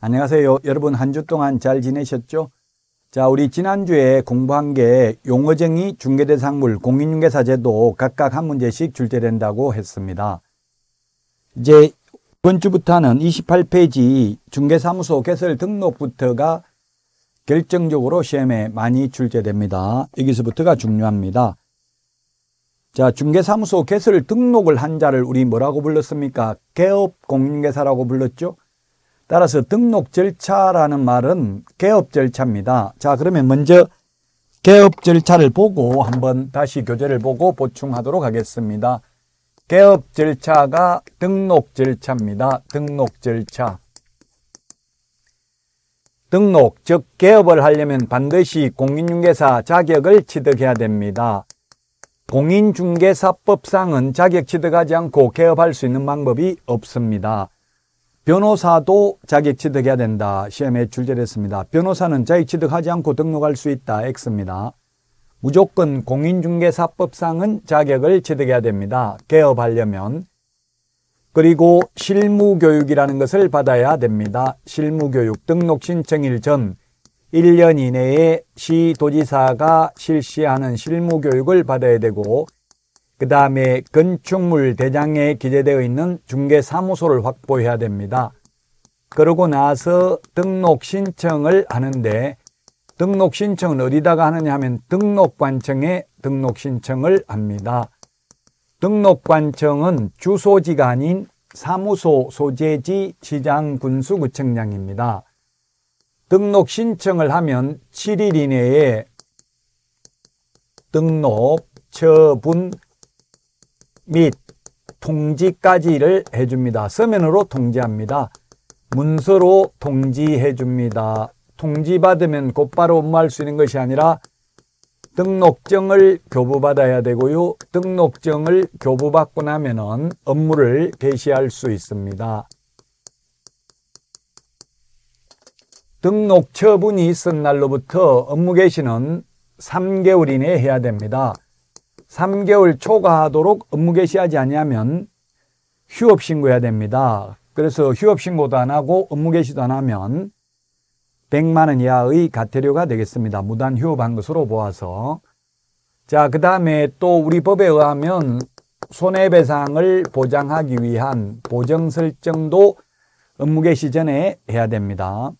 안녕하세요. 여러분 한 주 동안 잘 지내셨죠? 자, 우리 지난주에 공부한 게 용어정의 중개대상물 공인중개사 제도 각각 한 문제씩 출제된다고 했습니다. 이제 이번 주부터는 28페이지 중개사무소 개설 등록부터가 결정적으로 시험에 많이 출제됩니다. 여기서부터가 중요합니다. 자, 중개사무소 개설 등록을 한 자를 우리 뭐라고 불렀습니까? 개업 공인중개사라고 불렀죠? 따라서 등록 절차라는 말은 개업 절차입니다. 자, 그러면 먼저 개업 절차를 보고 한번 다시 교재를 보고 보충하도록 하겠습니다. 개업 절차가 등록 절차입니다. 등록 절차. 등록, 즉 개업을 하려면 반드시 공인중개사 자격을 취득해야 됩니다. 공인중개사법상은 자격 취득하지 않고 개업할 수 있는 방법이 없습니다. 변호사도 자격 취득해야 된다. 시험에 출제됐습니다. 변호사는 자격 취득하지 않고 등록할 수 있다. X입니다. 무조건 공인중개사법상은 자격을 취득해야 됩니다. 개업하려면. 그리고 실무교육이라는 것을 받아야 됩니다. 실무교육 등록 신청일 전 1년 이내에 시도지사가 실시하는 실무교육을 받아야 되고 그 다음에 건축물 대장에 기재되어 있는 중개사무소를 확보해야 됩니다. 그러고 나서 등록 신청을 하는데 등록 신청은 어디다가 하느냐 하면 등록관청에 등록 신청을 합니다. 등록관청은 주소지가 아닌 사무소 소재지 시장 군수구청장입니다. 등록 신청을 하면 7일 이내에 등록, 처분, 및 통지까지를 해줍니다. 서면으로 통지합니다. 문서로 통지해줍니다. 통지받으면 곧바로 업무할 수 있는 것이 아니라 등록증을 교부받아야 되고요. 등록증을 교부받고 나면 은 업무를 개시할 수 있습니다. 등록 처분이 있은 날로부터 업무 개시는 3개월 이내에 해야 됩니다. 3개월 초과하도록 업무 개시하지 아니하면 휴업 신고해야 됩니다. 그래서 휴업 신고도 안 하고 업무 개시도 안 하면 100만 원 이하의 가태료가 되겠습니다. 무단 휴업한 것으로 보아서. 자, 그 다음에 또 우리 법에 의하면 손해배상을 보장하기 위한 보정 설정도 업무 개시 전에 해야 됩니다.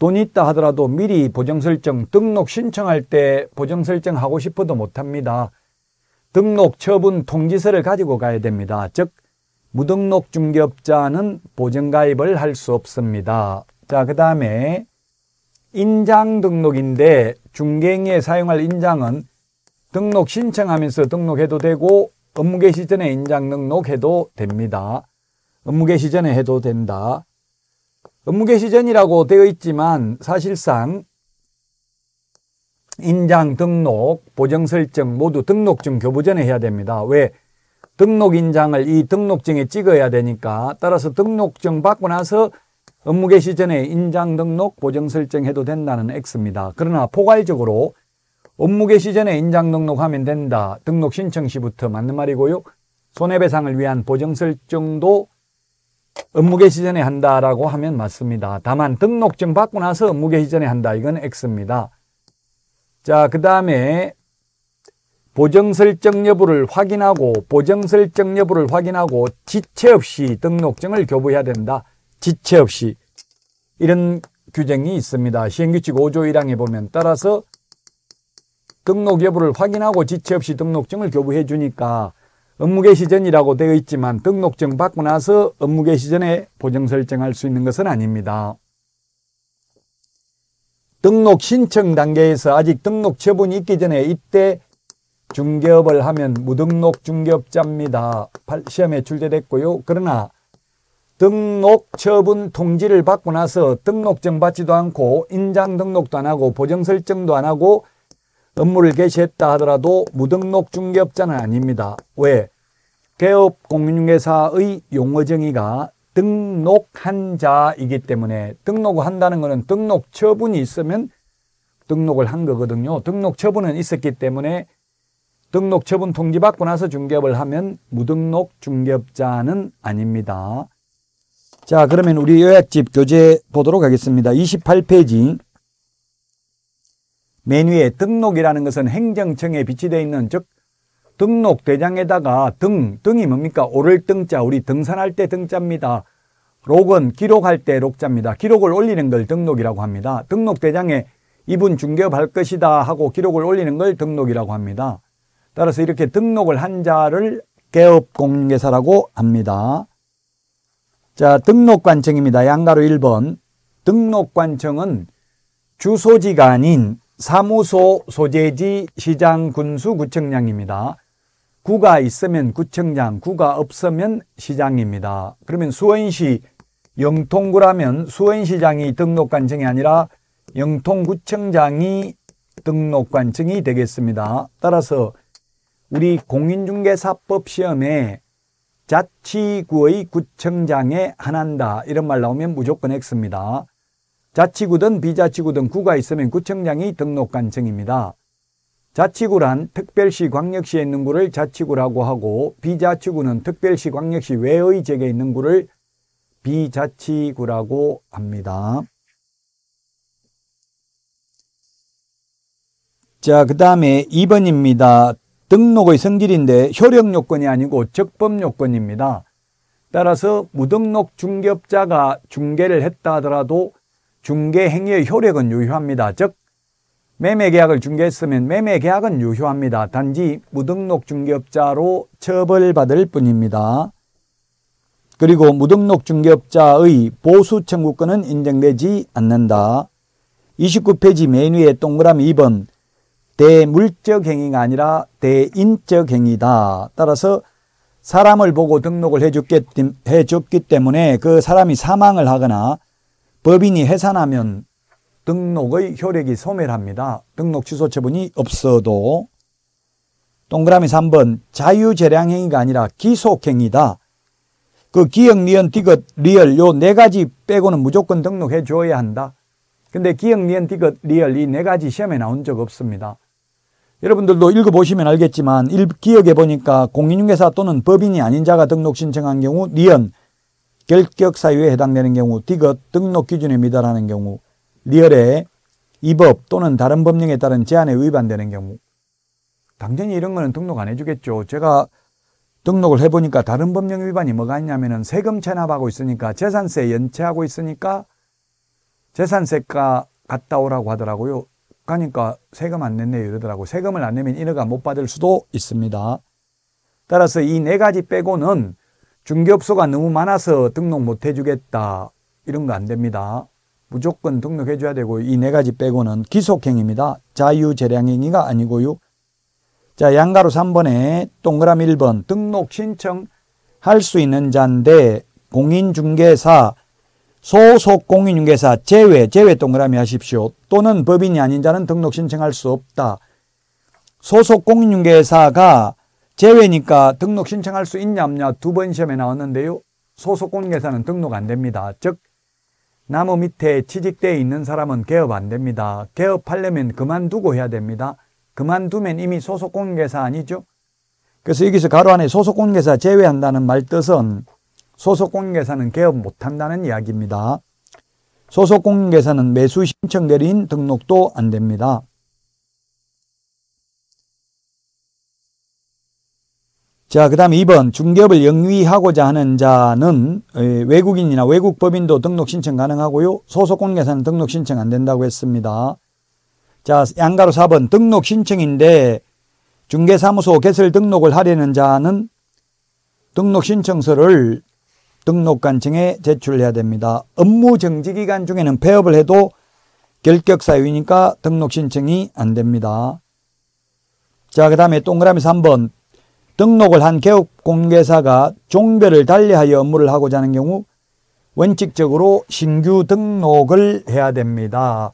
돈이 있다 하더라도 미리 보정 설정, 등록 신청할 때 보정 설정하고 싶어도 못합니다. 등록 처분 통지서를 가지고 가야 됩니다. 즉 무등록 중개업자는 보증 가입을 할 수 없습니다. 자, 그 다음에 인장 등록인데 중개행위에 사용할 인장은 등록 신청하면서 등록해도 되고 업무 개시 전에 인장 등록해도 됩니다. 업무 개시 전에 해도 된다. 업무 개시 전이라고 되어 있지만 사실상 인장 등록, 보정 설정 모두 등록증 교부 전에 해야 됩니다. 왜? 등록 인장을 이 등록증에 찍어야 되니까 따라서 등록증 받고 나서 업무 개시 전에 인장 등록, 보정 설정해도 된다는 X입니다. 그러나 포괄적으로 업무 개시 전에 인장 등록하면 된다. 등록 신청 시부터 맞는 말이고요. 손해배상을 위한 보정 설정도 업무 개시 전에 한다라고 하면 맞습니다. 다만 등록증 받고 나서 업무 개시 전에 한다. 이건 X입니다. 자, 그 다음에 보정 설정 여부를 확인하고 보정 설정 여부를 확인하고 지체 없이 등록증을 교부해야 된다. 지체 없이 이런 규정이 있습니다. 시행규칙 5조 1항에 보면 따라서 등록 여부를 확인하고 지체 없이 등록증을 교부해 주니까 업무 개 시 전이라고 되어 있지만 등록증 받고 나서 업무 개 시 전에 보정 설정할 수 있는 것은 아닙니다. 등록 신청 단계에서 아직 등록 처분이 있기 전에 이때 중개업을 하면 무등록 중개업자입니다. 시험에 출제됐고요. 그러나 등록 처분 통지를 받고 나서 등록증 받지도 않고 인장 등록도 안 하고 보정 설정도 안 하고 업무를 개시했다 하더라도 무등록 중개업자는 아닙니다. 왜? 개업 공인중개사의 용어 정의가 등록한 자이기 때문에 등록을 한다는 것은 등록 처분이 있으면 등록을 한 거거든요. 등록 처분은 있었기 때문에 등록 처분 통지받고 나서 중개업을 하면 무등록 중개업자는 아닙니다. 자, 그러면 우리 요약집 교재 보도록 하겠습니다. 28페이지. 맨 위에 등록이라는 것은 행정청에 비치되어 있는 즉 등록 대장에다가 등, 등이 뭡니까? 오를 등자, 우리 등산할 때 등자입니다. 록은 기록할 때 록자입니다. 기록을 올리는 걸 등록이라고 합니다. 등록 대장에 이분 중개업할 것이다 하고 기록을 올리는 걸 등록이라고 합니다. 따라서 이렇게 등록을 한 자를 개업공개사라고 합니다. 자, 등록관청입니다. 양가로 1번. 등록관청은 주소지가 아닌 사무소 소재지 시장 군수 구청장입니다. 구가 있으면 구청장, 구가 없으면 시장입니다. 그러면 수원시 영통구라면 수원시장이 등록관청이 아니라 영통구청장이 등록관청이 되겠습니다. 따라서 우리 공인중개사법 시험에 자치구의 구청장에 한한다 이런 말 나오면 무조건 X입니다. 자치구든 비자치구든 구가 있으면 구청장이 등록관청입니다. 자치구란 특별시 광역시에 있는 구를 자치구라고 하고 비자치구는 특별시 광역시 외의 지역에 있는 구를 비자치구라고 합니다. 자, 그 다음에 2번입니다. 등록의 성질인데 효력 요건이 아니고 적법 요건입니다. 따라서 무등록 중개업자가 중개를 했다 하더라도 중개 행위의 효력은 유효합니다. 즉 매매 계약을 중개했으면 매매 계약은 유효합니다. 단지 무등록 중개업자로 처벌받을 뿐입니다. 그리고 무등록 중개업자의 보수 청구권은 인정되지 않는다. 29페이지 맨 위에 동그라미 2번 대물적 행위가 아니라 대인적 행위다. 따라서 사람을 보고 등록을 해줬기, 해줬기 때문에 그 사람이 사망을 하거나 법인이 해산하면 등록의 효력이 소멸합니다. 등록 취소 처분이 없어도 동그라미 3번 자유재량행위가 아니라 기속행위다. 그 기역, 니은, 디귿, 리을 요 네 가지 빼고는 무조건 등록해 줘야 한다. 근데 기역, 니은, 디귿, 리을 이 네 가지 시험에 나온 적 없습니다. 여러분들도 읽어보시면 알겠지만 기역 해 보니까 공인중개사 또는 법인이 아닌 자가 등록 신청한 경우 니은 결격 사유에 해당되는 경우 디귿 등록 기준에 미달하는 경우 리을에 이 법 또는 다른 법령에 따른 제한에 위반되는 경우 당연히 이런 거는 등록 안 해주겠죠. 제가 등록을 해보니까 다른 법령 위반이 뭐가 있냐면은 세금 체납하고 있으니까 재산세 연체하고 있으니까 재산세가 갔다 오라고 하더라고요. 가니까 세금 안 냈네 이러더라고. 세금을 안 내면 인허가 못 받을 수도 있습니다. 따라서 이 네 가지 빼고는 중개업소가 너무 많아서 등록 못 해주겠다. 이런 거 안 됩니다. 무조건 등록해 줘야 되고 이 네 가지 빼고는 기속행위입니다. 자유재량행위가 아니고요. 자, 양가로 3번에 동그라미 1번 등록 신청 할 수 있는 자인데 공인중개사 소속 공인중개사 제외, 제외 동그라미 하십시오. 또는 법인이 아닌 자는 등록 신청할 수 없다. 소속 공인중개사가 제외니까 등록 신청할 수 있냐 없냐 두 번 시험에 나왔는데요. 소속 공인중개사는 등록 안 됩니다. 즉 나무 밑에 취직되어 있는 사람은 개업 안 됩니다. 개업하려면 그만두고 해야 됩니다. 그만두면 이미 소속 공인중개사 아니죠. 그래서 여기서 가로 안에 소속 공인중개사 제외한다는 말 뜻은 소속 공인중개사는 개업 못한다는 이야기입니다. 소속 공인중개사는 매수 신청 대리인 등록도 안 됩니다. 자, 그 다음 2번 중개업을 영위하고자 하는 자는 외국인이나 외국 법인도 등록 신청 가능하고요. 소속 공인중개사는 등록 신청 안 된다고 했습니다. 자, 양가로 4번 등록 신청인데 중개사무소 개설 등록을 하려는 자는 등록 신청서를 등록관청에 제출해야 됩니다. 업무 정지 기간 중에는 폐업을 해도 결격 사유이니까 등록 신청이 안 됩니다. 자, 그 다음에 동그라미 3번 등록을 한 개업 공개사가 종별을 달리하여 업무를 하고자 하는 경우 원칙적으로 신규 등록을 해야 됩니다.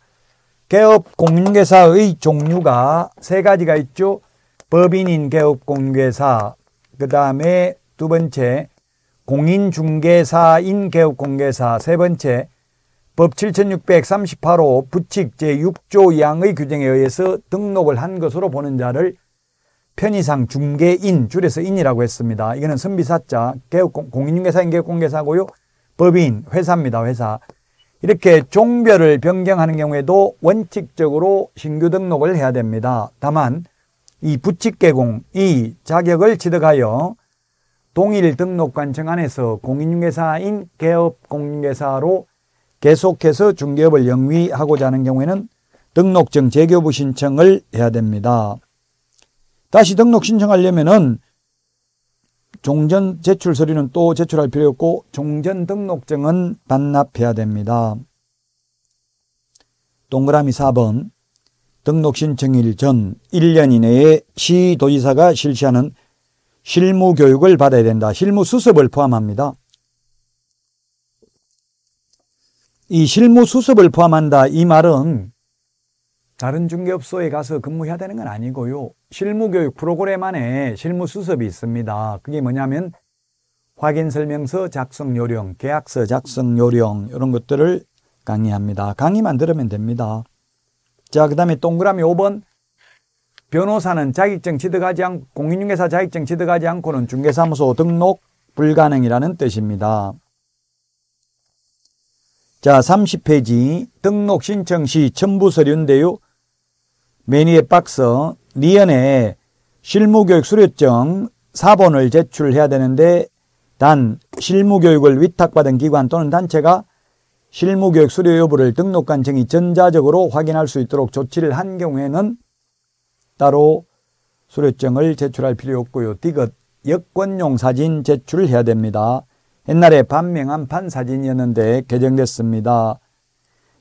개업 공개사의 종류가 세 가지가 있죠. 법인인 개업 공개사, 그 다음에 두 번째 공인중개사인 개업공개사 세 번째 법 7638호 부칙 제6조 2항의 규정에 의해서 등록을 한 것으로 보는 자를 편의상 중개인 줄여서 인이라고 했습니다. 이거는 선비사자 공인중개사인 개업공개사고요. 법인, 회사입니다. 회사. 이렇게 종별을 변경하는 경우에도 원칙적으로 신규 등록을 해야 됩니다. 다만 이 부칙개공, 이 자격을 취득하여 동일 등록관청 안에서 공인중개사인 개업공인중개사로 계속해서 중개업을 영위하고자 하는 경우에는 등록증 재교부 신청을 해야 됩니다. 다시 등록 신청하려면은 종전 제출 서류는 또 제출할 필요 없고 종전 등록증은 반납해야 됩니다. 동그라미 4번 등록 신청일 전 1년 이내에 시도지사가 실시하는 실무 교육을 받아야 된다. 실무 수습을 포함합니다. 이 실무 수습을 포함한다. 이 말은 다른 중개업소에 가서 근무해야 되는 건 아니고요. 실무교육 프로그램 안에 실무 수습이 있습니다. 그게 뭐냐면 확인 설명서 작성 요령, 계약서 작성 요령 이런 것들을 강의합니다. 강의만 들으면 됩니다. 자, 그 다음에 동그라미 5번 변호사는 자격증 취득하지 않고 공인중개사 자격증 취득하지 않고는 중개사무소 등록 불가능이라는 뜻입니다. 자, 30페이지 등록 신청 시 첨부 서류인데요. 매니의 박스 리언에 실무교육 수료증 4번을 제출해야 되는데 단 실무교육을 위탁받은 기관 또는 단체가 실무교육 수료 여부를 등록관청이 전자적으로 확인할 수 있도록 조치를 한 경우에는 따로 수료증을 제출할 필요 없고요. 디귿 여권용 사진 제출해야 됩니다. 옛날에 반명한 판사진이었는데 개정됐습니다.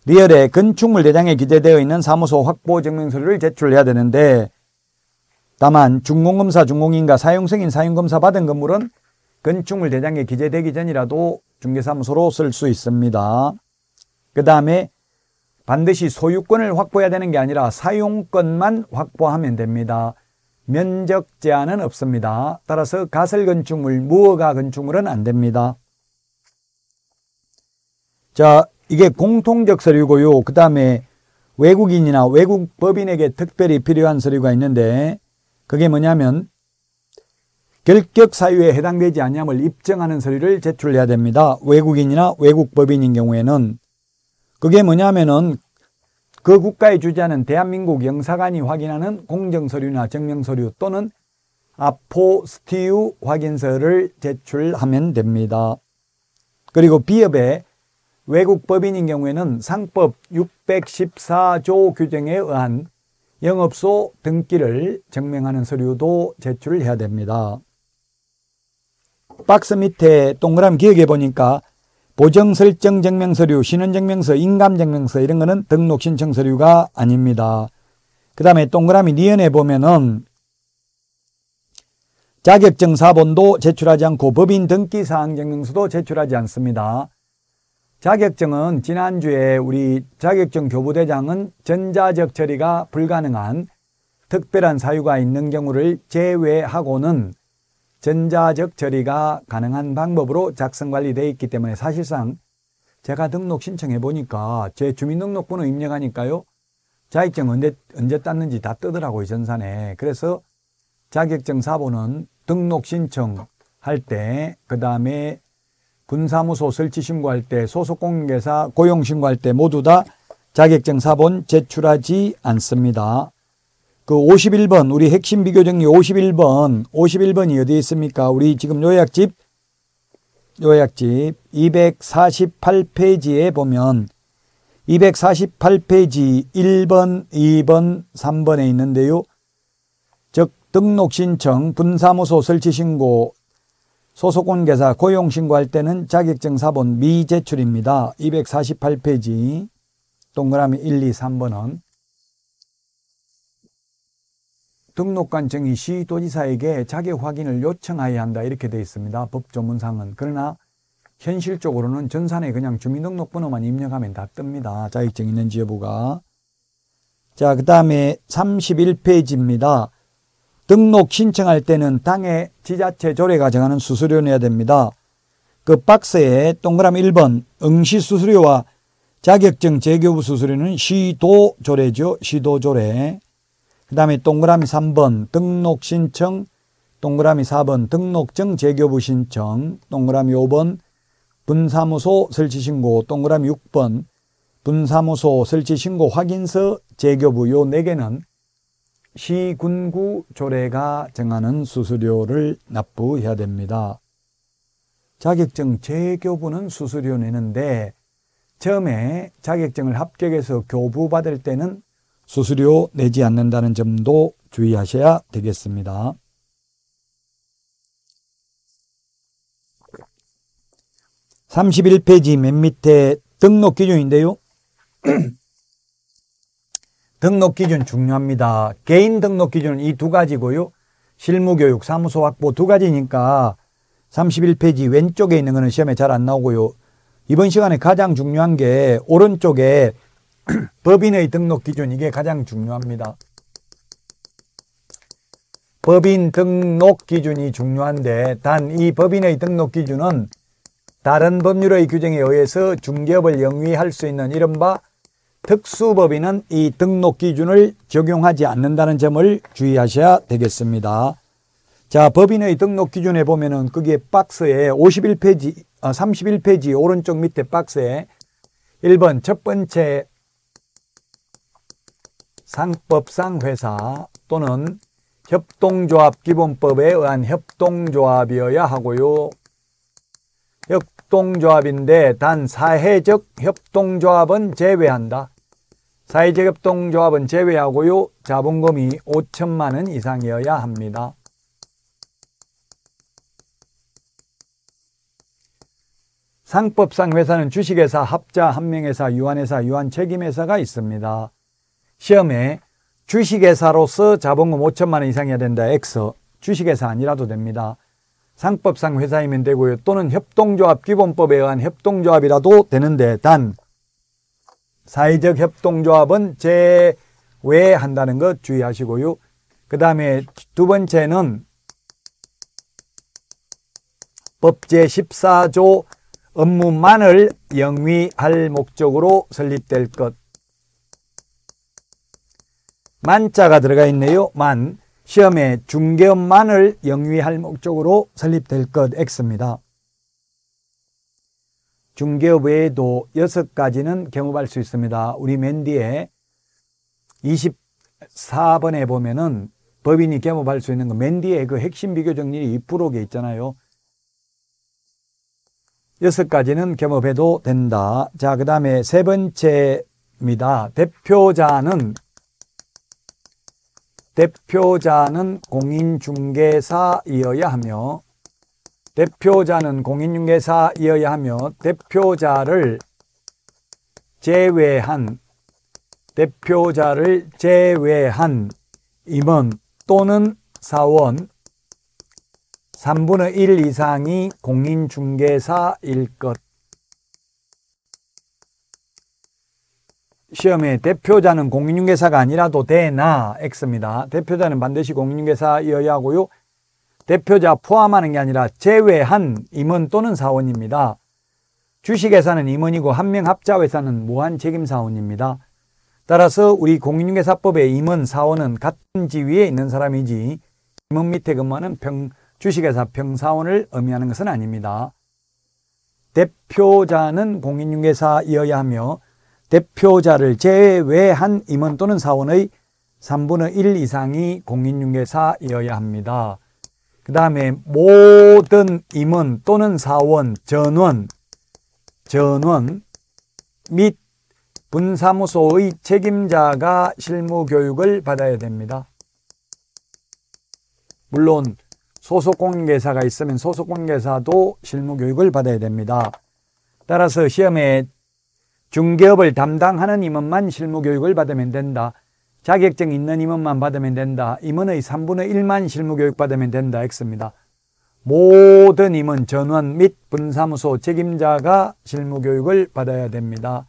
리얼에 건축물 대장에 기재되어 있는 사무소 확보 증명서를 제출해야 되는데 다만 준공검사 준공인가 사용승인 사용검사 받은 건물은 건축물 대장에 기재되기 전이라도 중개사무소로 쓸 수 있습니다. 그 다음에 반드시 소유권을 확보해야 되는 게 아니라 사용권만 확보하면 됩니다. 면적 제한은 없습니다. 따라서 가설 건축물, 무허가 건축물은 안 됩니다. 자, 이게 공통적 서류고요. 그 다음에 외국인이나 외국 법인에게 특별히 필요한 서류가 있는데 그게 뭐냐면 결격 사유에 해당되지 않냐을 입증하는 서류를 제출해야 됩니다. 외국인이나 외국 법인인 경우에는 그게 뭐냐면은 그 국가에 주재하는 대한민국 영사관이 확인하는 공정 서류나 증명 서류 또는 아포스티유 확인서를 제출하면 됩니다. 그리고 비업에 외국 법인인 경우에는 상법 614조 규정에 의한 영업소 등기를 증명하는 서류도 제출을 해야 됩니다. 박스 밑에 동그라미 기억해 보니까 보정설정 증명서류, 신원증명서, 인감증명서 이런 거는 등록 신청 서류가 아닙니다. 그 다음에 동그라미 니은에 보면은 자격증 사본도 제출하지 않고 법인 등기사항 증명서도 제출하지 않습니다. 자격증은 지난주에 우리 자격증 교부대장은 전자적 처리가 불가능한 특별한 사유가 있는 경우를 제외하고는 전자적 처리가 가능한 방법으로 작성 관리되어 있기 때문에 사실상 제가 등록 신청해 보니까 제 주민등록번호 입력하니까요. 자격증 언제, 언제 땄는지 다 뜨더라고요, 전산에. 그래서 자격증 사본은 등록 신청할 때, 그 다음에 분사무소 설치 신고할 때, 소속 공개사 고용 신고할 때 모두 다 자격증 사본 제출하지 않습니다. 그 51번 우리 핵심 비교 정리 51번 51번이 어디에 있습니까? 우리 지금 요약집 요약집 248페이지에 보면 248페이지 1번, 2번, 3번에 있는데요. 즉 등록 신청, 분사무소 설치 신고, 소속원계사 고용 신고할 때는 자격증 사본 미제출입니다. 248페이지 동그라미 1, 2, 3번은 등록관청이 시도지사에게 자격 확인을 요청하여야 한다 이렇게 되어 있습니다. 법조문상은. 그러나 현실적으로는 전산에 그냥 주민등록번호만 입력하면 다 뜹니다. 자격증 있는지 여부가. 자, 그 다음에 31페이지입니다. 등록 신청할 때는 당의 지자체 조례가 정하는 수수료 내야 됩니다. 그 박스에 동그라미 1번 응시 수수료와 자격증 재교부 수수료는 시도 조례죠. 시도 조례. 그 다음에 동그라미 3번 등록 신청, 동그라미 4번 등록증 재교부 신청, 동그라미 5번 분사무소 설치 신고 동그라미 6번 분사무소 설치 신고 확인서 재교부 요 4개는 시군구 조례가 정하는 수수료를 납부해야 됩니다. 자격증 재교부는 수수료 내는데 처음에 자격증을 합격해서 교부 받을 때는 수수료 내지 않는다는 점도 주의하셔야 되겠습니다. 31페이지 맨 밑에 등록 기준인데요. 등록 기준 중요합니다. 개인 등록 기준은 이 두 가지고요. 실무교육, 사무소 확보 두 가지니까 31페이지 왼쪽에 있는 거는 시험에 잘 안 나오고요. 이번 시간에 가장 중요한 게 오른쪽에 법인의 등록 기준 이게 가장 중요합니다. 법인 등록 기준이 중요한데 단 이 법인의 등록 기준은 다른 법률의 규정에 의해서 중개업을 영위할 수 있는 이른바 특수법인은 이 등록 기준을 적용하지 않는다는 점을 주의하셔야 되겠습니다. 자, 법인의 등록 기준에 보면은 그게 박스에 51페이지, 아, 31페이지 오른쪽 밑에 박스에 1번 첫 번째 상법상 회사 또는 협동조합 기본법에 의한 협동조합이어야 하고요. 협동조합인데 단 사회적 협동조합은 제외한다. 사회적 협동조합은 제외하고요. 자본금이 5천만 원 이상이어야 합니다. 상법상 회사는 주식회사, 합자, 한명회사, 유한회사, 유한책임회사가 있습니다. 시험에 주식회사로서 자본금 5천만 원 이상이어야 된다. X. 주식회사 아니라도 됩니다. 상법상 회사이면 되고요. 또는 협동조합 기본법에 의한 협동조합이라도 되는데 단 사회적 협동조합은 제외한다는 것 주의하시고요. 그 다음에 두 번째는 법제 14조 업무만을 영위할 목적으로 설립될 것. 만자가 들어가 있네요. 만. 시험에 중개업만을 영위할 목적으로 설립될 것 X입니다. 중개업 외에도 6가지는 경험할 수 있습니다. 우리 맨 뒤에 24번에 보면은 법인이 겸업할 수 있는 거 맨 뒤에 그 핵심 비교 정리이 2%게 있잖아요. 여섯 가지는 겸업해도 된다. 자, 그 다음에 세 번째입니다. 대표자는 대표자는 공인중개사이어야 하며 대표자는 공인중개사이어야 하며 대표자를 제외한 대표자를 제외한 임원 또는 사원 3분의 1 이상이 공인중개사일 것. 시험에 대표자는 공인중개사가 아니라도 되나 X입니다. 대표자는 반드시 공인중개사여야 하고요. 대표자 포함하는 게 아니라 제외한 임원 또는 사원입니다. 주식회사는 임원이고 한 명 합자회사는 무한 책임 사원입니다. 따라서 우리 공인중개사법의 임원, 사원은 같은 지위에 있는 사람이지 임원 밑에 근무하는 평, 주식회사 평사원을 의미하는 것은 아닙니다. 대표자는 공인중개사이어야 하며 대표자를 제외한 임원 또는 사원의 3분의 1 이상이 공인중개사이어야 합니다. 그 다음에 모든 임원 또는 사원, 전원, 전원 및 분사무소의 책임자가 실무 교육을 받아야 됩니다. 물론 소속 공인회사가 있으면 소속 공인회사도 실무 교육을 받아야 됩니다. 따라서 시험에 중개업을 담당하는 임원만 실무 교육을 받으면 된다. 자격증 있는 임원만 받으면 된다. 임원의 3분의 1만 실무 교육 받으면 된다. X입니다. 모든 임원 전원 및 분사무소 책임자가 실무 교육을 받아야 됩니다.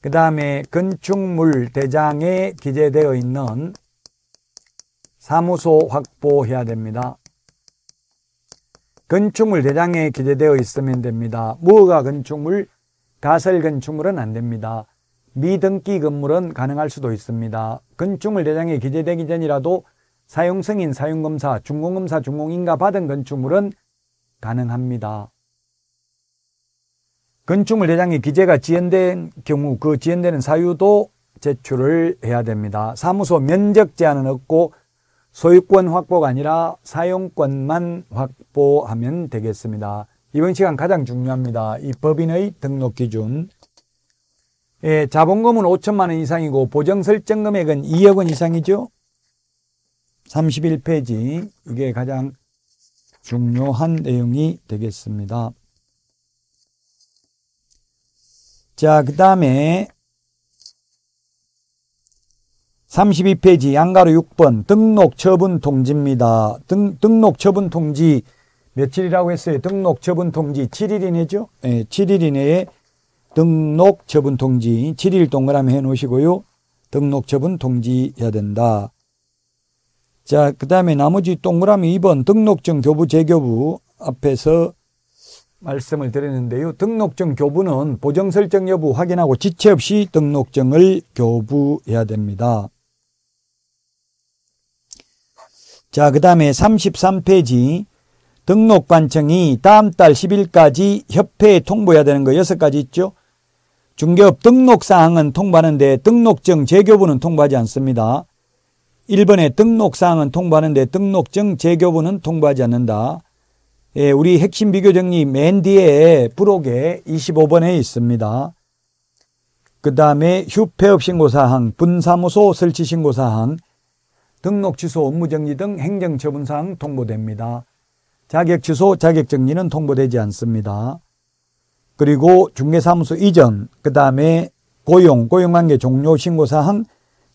그 다음에 건축물 대장에 기재되어 있는 사무소 확보해야 됩니다. 건축물 대장에 기재되어 있으면 됩니다. 무허가 건축물, 가설 건축물은 안 됩니다. 미등기 건물은 가능할 수도 있습니다. 건축물 대장에 기재되기 전이라도 사용 승인, 사용검사, 준공검사, 준공인가 받은 건축물은 가능합니다. 건축물 대장에 기재가 지연된 경우 그 지연되는 사유도 제출을 해야 됩니다. 사무소 면적 제한은 없고 소유권 확보가 아니라 사용권만 확보하면 되겠습니다. 이번 시간 가장 중요합니다. 이 법인의 등록 기준. 예, 자본금은 5천만 원 이상이고 보정 설정 금액은 2억 원 이상이죠. 31페이지 이게 가장 중요한 내용이 되겠습니다. 자, 그 다음에 32페이지 양가로 6번 등록 처분 통지입니다. 등, 등록 처분 통지 며칠이라고 했어요? 등록 처분 통지 7일 이내죠? 네, 7일 이내에 등록 처분 통지 7일 동그라미 해 놓으시고요. 등록 처분 통지해야 된다. 자, 그 다음에 나머지 동그라미 2번 등록증 교부 재교부 앞에서 말씀을 드렸는데요. 등록증 교부는 보정 설정 여부 확인하고 지체 없이 등록증을 교부해야 됩니다. 자, 그 다음에 33페이지 등록 관청이 다음 달 10일까지 협회에 통보해야 되는 거 6가지 있죠. 중개업 등록사항은 통보하는데 등록증 재교부는 통보하지 않습니다. 1번에 등록사항은 통보하는데 등록증 재교부는 통보하지 않는다. 예, 우리 핵심 비교 정리 맨 뒤에 부록에 25번에 있습니다. 그 다음에 휴폐업 신고사항, 분사무소 설치 신고사항, 등록 취소 업무 정리 등 행정 처분 사항 통보됩니다. 자격 취소, 자격 정리는 통보되지 않습니다. 그리고 중개사무소 이전, 그 다음에 고용, 고용관계 종료 신고사항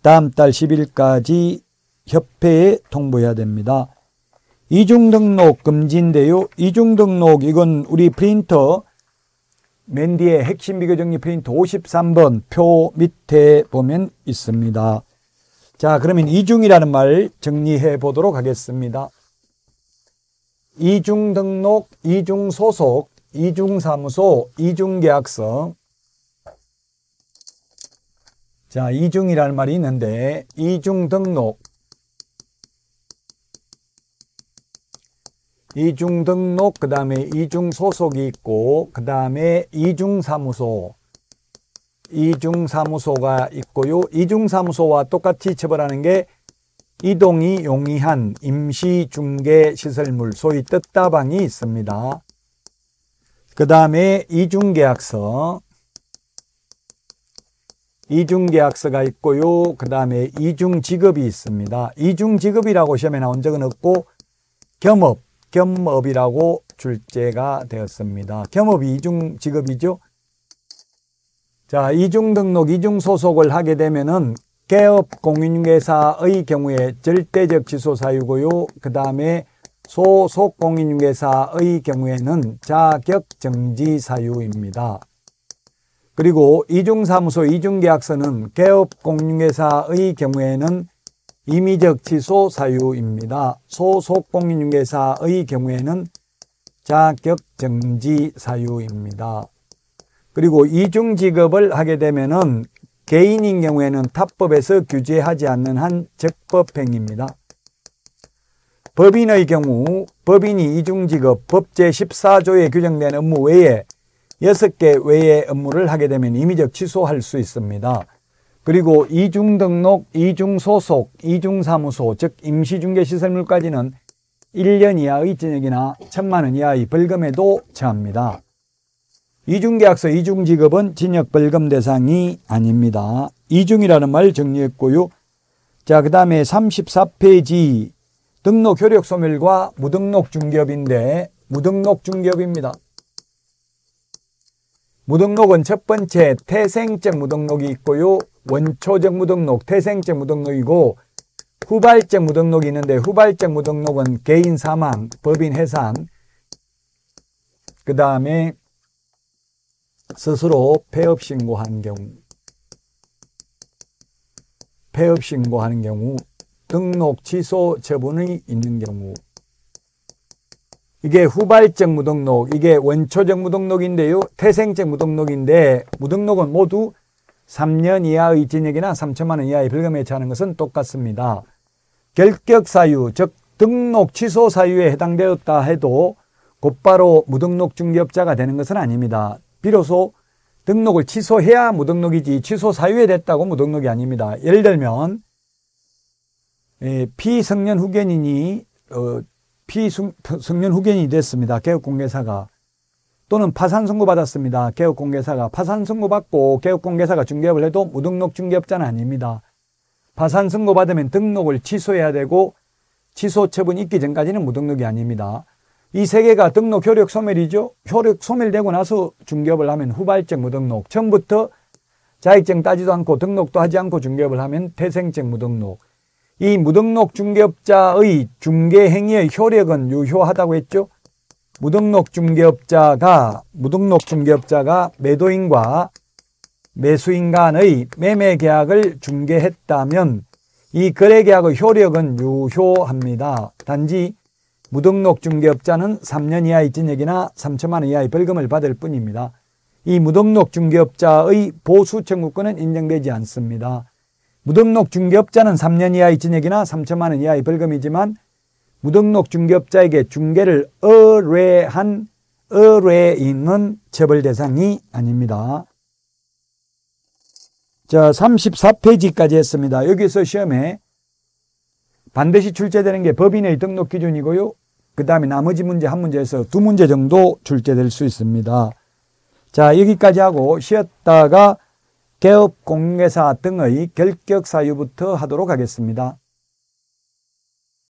다음 달 10일까지 협회에 통보해야 됩니다. 이중 등록 금지인데요. 이중 등록 이건 우리 프린터 맨 뒤에 핵심 비교 정리 프린터 53번 표 밑에 보면 있습니다. 자, 그러면 이중이라는 말 정리해 보도록 하겠습니다. 이중 등록, 이중 소속, 이중 사무소, 이중 계약서. 자, 이중이라는 말이 있는데 이중 등록, 이중 등록, 그 다음에 이중 소속이 있고, 그 다음에 이중 사무소, 이중 사무소가 있고요. 이중 사무소와 똑같이 처벌하는 게 이동이 용이한 임시 중개 시설물, 소위 뜻다방이 있습니다. 그 다음에 이중계약서, 이중계약서가 있고요. 그 다음에 이중지급이 있습니다. 이중지급이라고 시험에 나온 적은 없고 겸업, 겸업이라고 출제가 되었습니다. 겸업이 이중 직업이죠. 자, 이중 등록, 이중 소속을 하게 되면은 개업 공인중개사의 경우에 절대적 취소 사유고요. 그 다음에 소속 공인중개사의 경우에는 자격 정지 사유입니다. 그리고 이중사무소 이중계약서는 개업 공인중개사의 경우에는 임의적 취소 사유입니다. 소속 공인중개사의 경우에는 자격 정지 사유입니다. 그리고 이중직업을 하게 되면은 개인인 경우에는 탑법에서 규제하지 않는 한 적법행위입니다. 법인의 경우 법인이 이중직업 법 제 14조에 규정된 업무 외에 6개 외의 업무를 하게 되면 임의적 취소할 수 있습니다. 그리고 이중 등록, 이중 소속, 이중 사무소, 즉 임시중개시설물까지는 1년 이하의 징역이나 1천만 원 이하의 벌금에도 처합니다. 이중계약서, 이중직업은 징역벌금 대상이 아닙니다. 이중이라는 말 정리했고요. 자, 그 다음에 34페이지 등록 효력 소멸과 무등록 중개업인데 무등록 중개업입니다. 무등록은 첫 번째 태생적 무등록이 있고요. 원초적 무등록, 태생적 무등록이고 후발적 무등록이 있는데 후발적 무등록은 개인 사망, 법인 해산, 그 다음에 스스로 폐업 신고한 경우, 폐업 신고하는 경우, 등록 취소 처분이 있는 경우, 이게 후발적 무등록, 이게 원초적 무등록인데요. 태생적 무등록인데 무등록은 모두 3년 이하의 징역이나 3천만 원 이하의 벌금에 처하는 것은 똑같습니다. 결격 사유, 즉 등록 취소 사유에 해당되었다 해도 곧바로 무등록 중개업자가 되는 것은 아닙니다. 비로소 등록을 취소해야 무등록이지 취소 사유에 됐다고 무등록이 아닙니다. 예를 들면 예, 피성년 후견인이 어, 피성년 후견인이 됐습니다. 개업공개사가 또는 파산 선고 받았습니다. 개업공개사가 파산 선고 받고 개업공개사가 중개업을 해도 무등록 중개업자는 아닙니다. 파산 선고 받으면 등록을 취소해야 되고 취소 처분이 있기 전까지는 무등록이 아닙니다. 이 세 개가 등록 효력 소멸이죠. 효력 소멸되고 나서 중개업을 하면 후발적 무등록. 처음부터 자격증 따지도 않고 등록도 하지 않고 중개업을 하면 태생적 무등록. 이 무등록 중개업자의 중개 행위의 효력은 유효하다고 했죠. 무등록 중개업자가 무등록 중개업자가 매도인과 매수인 간의 매매 계약을 중개했다면 이 거래 계약의 효력은 유효합니다. 단지 무등록 중개업자는 3년 이하의 징역이나 3천만 원 이하의 벌금을 받을 뿐입니다. 이 무등록 중개업자의 보수 청구권은 인정되지 않습니다. 무등록 중개업자는 3년 이하의 징역이나 3천만 원 이하의 벌금이지만 무등록 중개업자에게 중개를 의뢰한 의뢰인은 처벌 대상이 아닙니다. 자, 34페이지까지 했습니다. 여기서 시험에 반드시 출제되는 게 법인의 등록 기준이고요. 그 다음에 나머지 문제 한 문제에서 두 문제 정도 출제될 수 있습니다. 자, 여기까지 하고 쉬었다가 개업 공개사 등의 결격 사유부터 하도록 하겠습니다.